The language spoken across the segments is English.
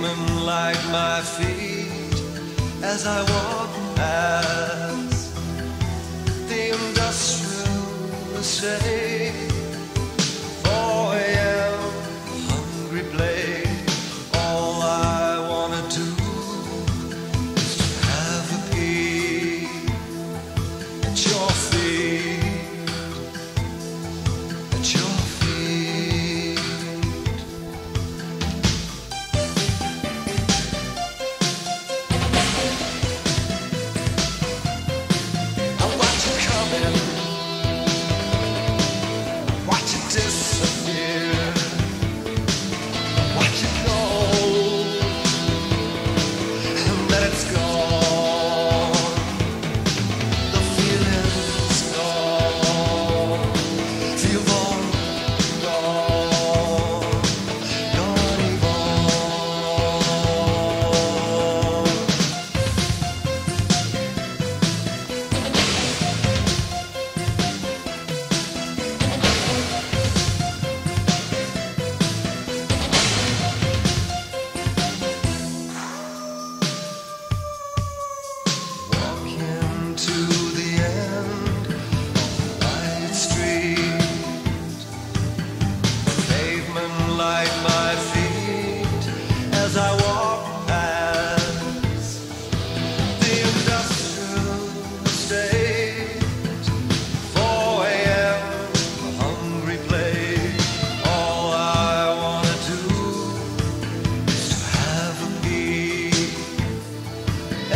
pavement like my feet as I walk past the industrial estate.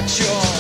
at your